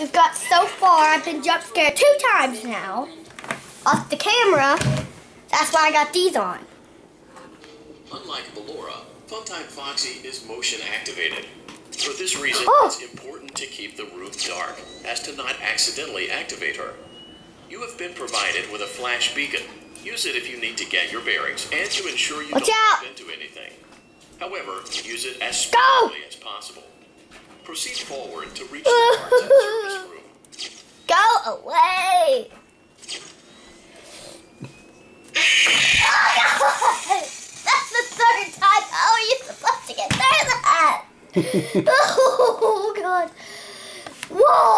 we've got so far. I've been jump scared two times now. Off the camera. That's why I got these on. Unlike Ballora, Funtime Foxy is motion activated. For this reason, Oh. it's important to keep the room dark, as to not accidentally activate her. You have been provided with a flash beacon. Use it if you need to get your bearings and to ensure you Watch don't bump into anything. However, use it as speedily as possible. Proceed forward to reach the parts and service room away. Oh, no. That's the third time. How are you supposed to get through that? oh, God. Whoa.